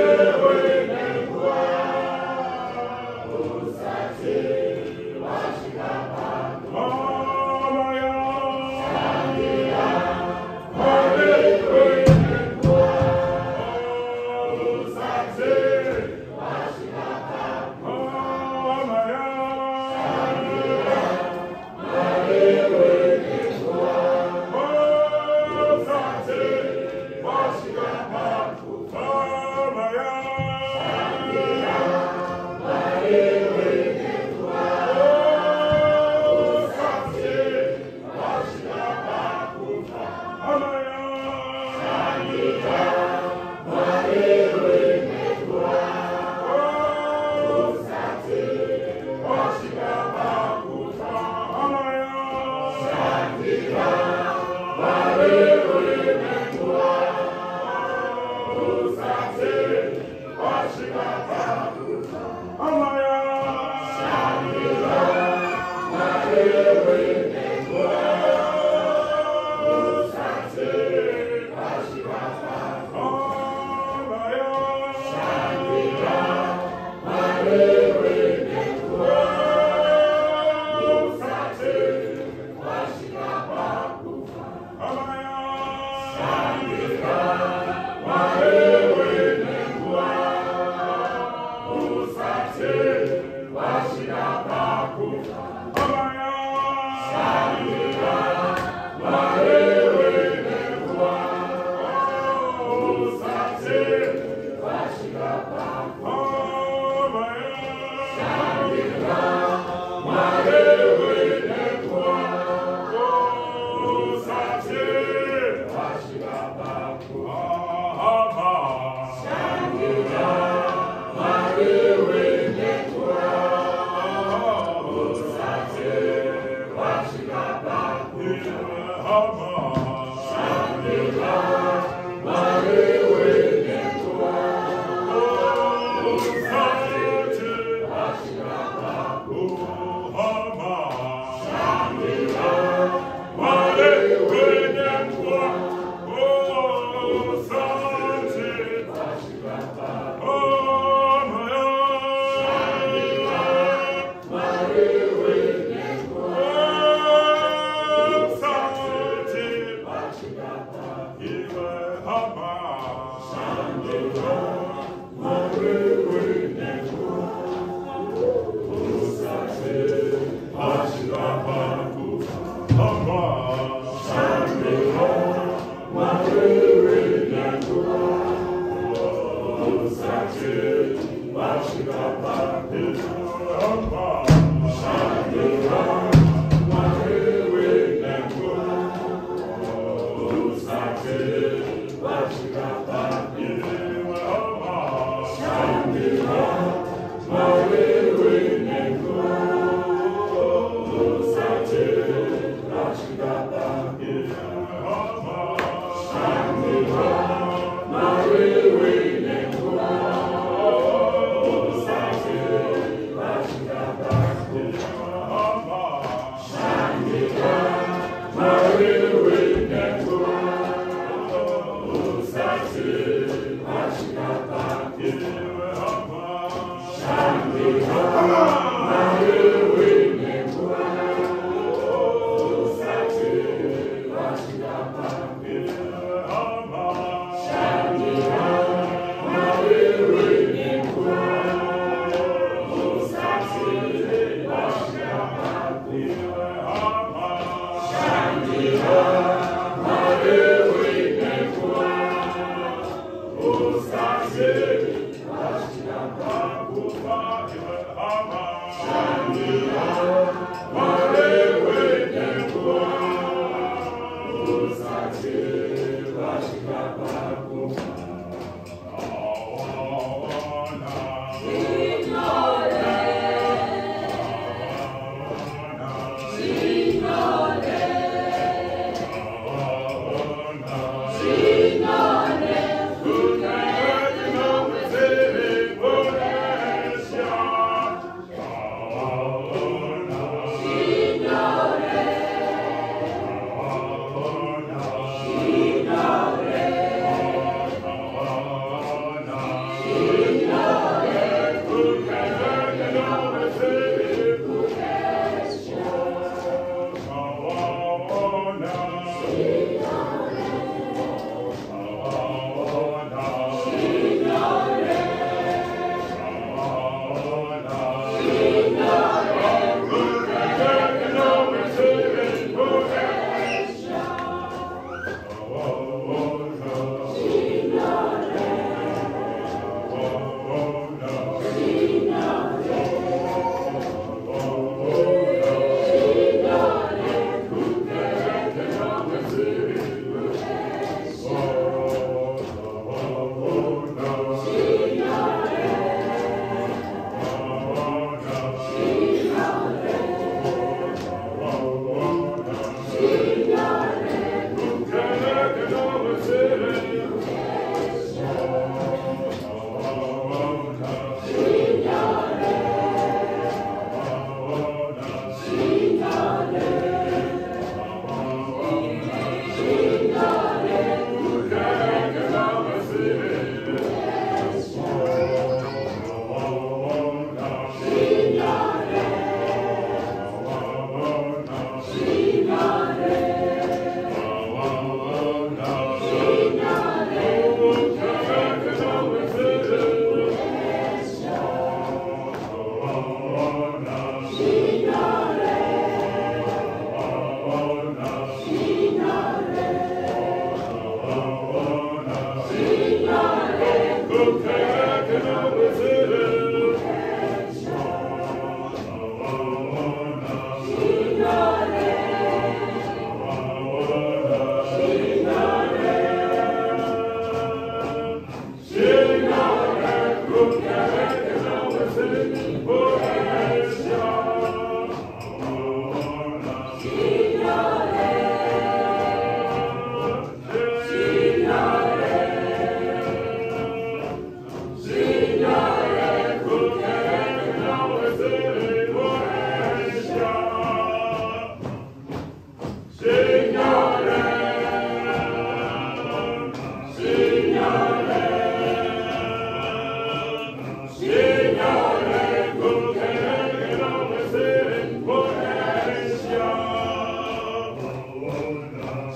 thank Hama. Amém.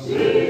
Jesus.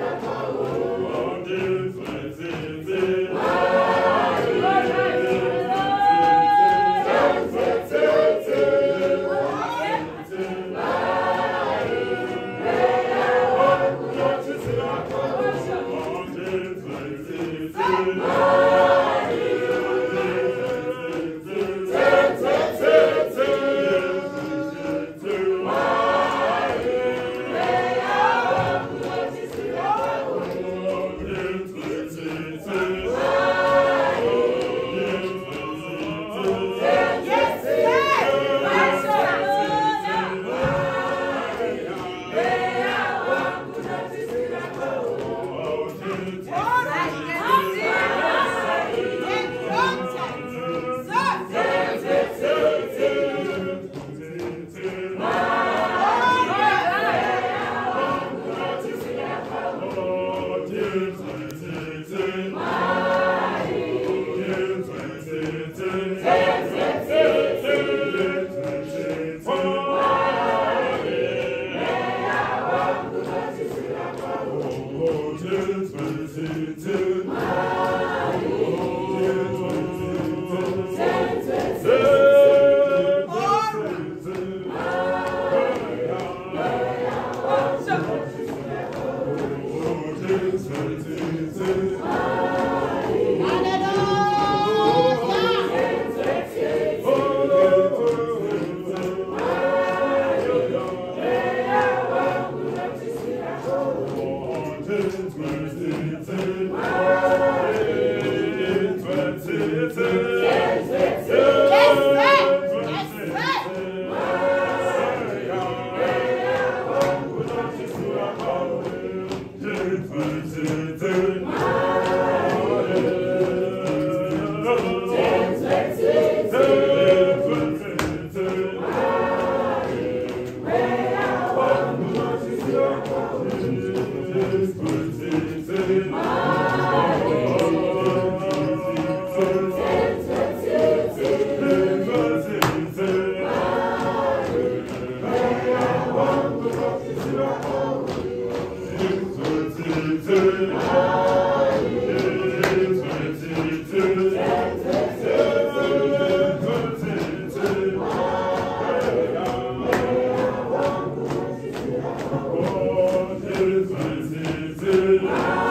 Hallelujah. Christen Good.